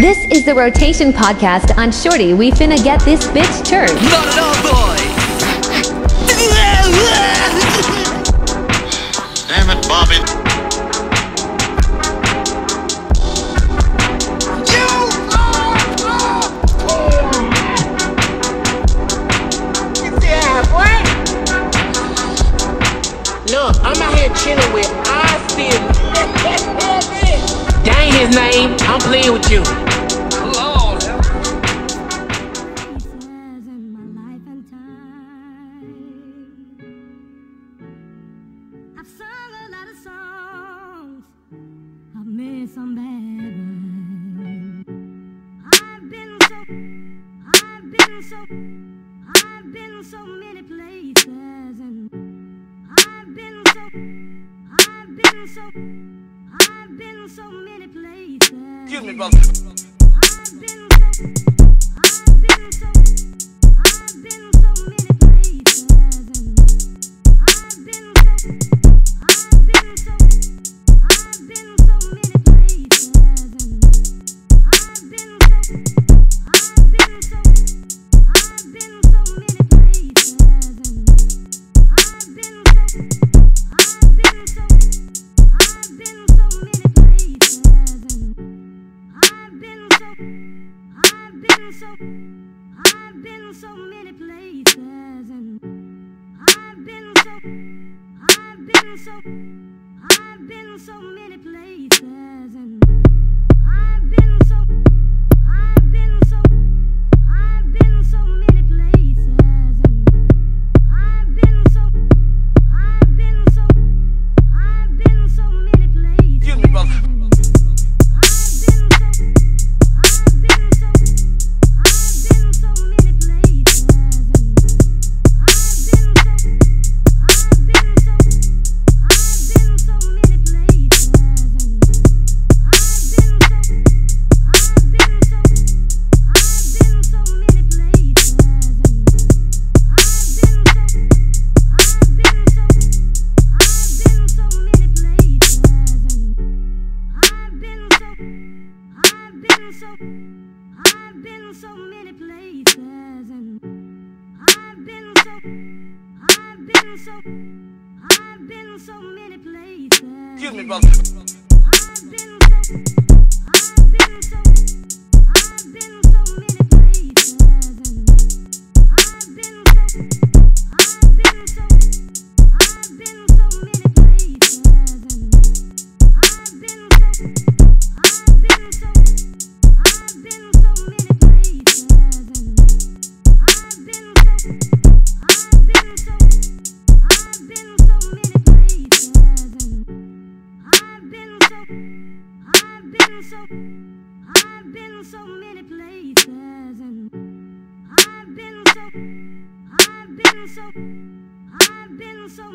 This is the Rotation Podcast on Shorty. We finna get this bitch turned. Not at all, boy. Damn it, Bobby. Look, I'm out here chilling with Austin. that ain't his name. I'm playing with you. So, I've been so many places, and I've been so, I've been so, I've been so many places. Excuse me, brother. So, I've been so many places, and I've been so, I've been so, I've been so so, I've been so many places, and I've been so, I've been so, I've been so many places. Excuse me, brother. So, I've been so many places, and I've been so, I've been so, I've been so